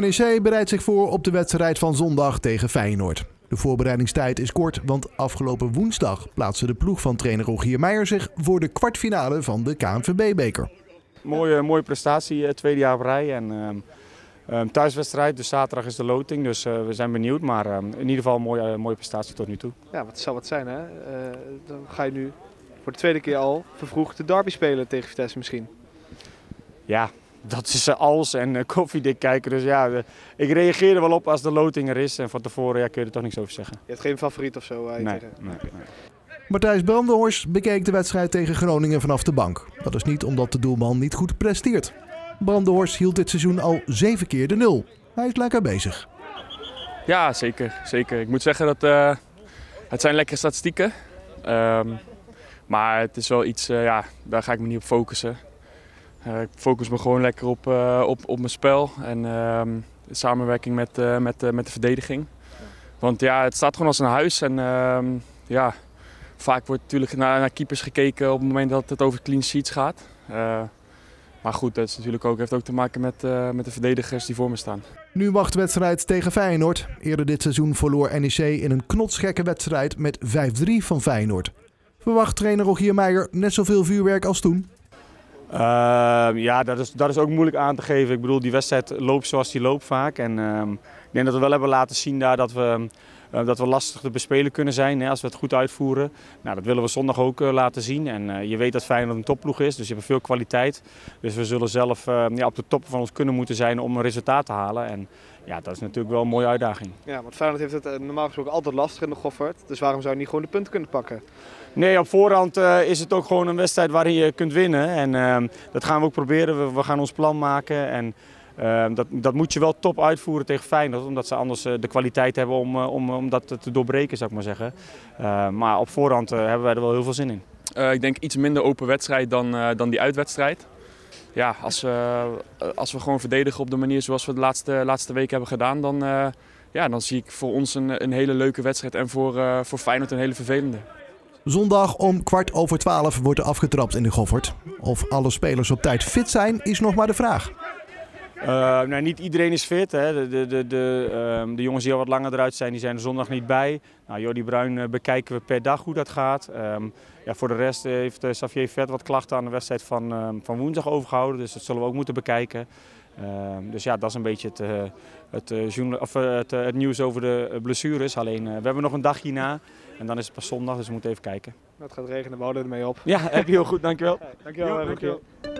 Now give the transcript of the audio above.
NEC bereidt zich voor op de wedstrijd van zondag tegen Feyenoord. De voorbereidingstijd is kort, want afgelopen woensdag plaatste de ploeg van trainer Rogier Meijer zich voor de kwartfinale van de KNVB-beker. Mooie, mooie prestatie, tweede jaar op rij. En, um, thuiswedstrijd, dus zaterdag is de loting, dus we zijn benieuwd. Maar in ieder geval een mooie, mooie prestatie tot nu toe. Ja, wat zou het zijn hè? dan ga je nu voor de tweede keer al vervroegd de derby spelen tegen Vitesse misschien. Ja, dat is als en koffiedik kijken. Dus ja, ik reageer er wel op als de loting er is. En van tevoren ja, kun je er toch niks over zeggen. Je hebt geen favoriet of zo? nee, nee, nee. Matthijs Brandenhorst bekeek de wedstrijd tegen Groningen vanaf de bank. Dat is niet omdat de doelman niet goed presteert. Brandenhorst hield dit seizoen al zeven keer de nul. Hij is lekker bezig. Ja, zeker. zeker. Ik moet zeggen dat uh, het zijn lekkere statistieken. Um, maar het is wel iets, uh, ja, daar ga ik me niet op focussen. Uh, ik focus me gewoon lekker op, uh, op, op mijn spel en ehm, de samenwerking met, met, met de verdediging. Want ja, het staat gewoon als een huis en ehm, ja, vaak wordt natuurlijk naar, naar, keepers gekeken op het moment dat het over clean sheets gaat. maar goed, dat is natuurlijk ook, heeft ook te maken met, met de verdedigers die voor me staan. Nu wacht wedstrijd tegen Feyenoord. Eerder dit seizoen verloor NEC in een knotsgekke wedstrijd met 5-3 van Feyenoord. Verwacht trainer Rogier Meijer net zoveel vuurwerk als toen? Uh, ja, dat is, dat is ook moeilijk aan te geven. Ik bedoel, die wedstrijd loopt zoals die loopt vaak. En ik denk dat we wel hebben laten zien daar dat we, uh, dat we lastig te bespelen kunnen zijn hè, als we het goed uitvoeren. Nou, dat willen we zondag ook eh, laten zien. En je weet dat Feyenoord een topploeg is, dus je hebt veel kwaliteit. Dus we zullen zelf ja, op de top van ons kunnen moeten zijn om een resultaat te halen. En ja, dat is natuurlijk wel een mooie uitdaging. Ja, want Feyenoord heeft het normaal gesproken altijd lastig in de Goffert. Dus waarom zou je niet gewoon de punten kunnen pakken? Nee, op voorhand uh, is het ook gewoon een wedstrijd waarin je kunt winnen. En uh, dat gaan we ook proberen. We, we gaan ons plan maken. En uh, dat, dat moet je wel top uitvoeren tegen Feyenoord. Omdat ze anders de kwaliteit hebben om, om, om dat te doorbreken, zou ik maar zeggen. maar op voorhand hebben wij er wel heel veel zin in. ik denk iets minder open wedstrijd dan, dan die uitwedstrijd. Ja, als, als we gewoon verdedigen op de manier zoals we de laatste, laatste week hebben gedaan, dan, ja, dan zie ik voor ons een, een hele leuke wedstrijd en voor, voor Feyenoord een hele vervelende. Zondag om kwart over twaalf wordt er afgetrapt in de Goffert. Of alle spelers op tijd fit zijn, is nog maar de vraag. Uh, nou, niet iedereen is fit. Hè. De, de, de, uh, de, jongens die al wat langer eruit zijn, die zijn er zondag niet bij. Nou, Jordi Bruin uh, bekijken we per dag hoe dat gaat. Um, ja, voor de rest heeft uh, Xavier Vet wat klachten aan de wedstrijd van, ehm, van woensdag overgehouden. Dus dat zullen we ook moeten bekijken. Ehm, dus ja, dat is een beetje het, het, of, het, het nieuws over de blessures. Alleen, we hebben nog een dag hierna. En dan is het pas zondag, dus we moeten even kijken. Het gaat regenen, we houden ermee op. Ja, heb je heel goed, dankjewel. dankjewel, dankjewel. dankjewel.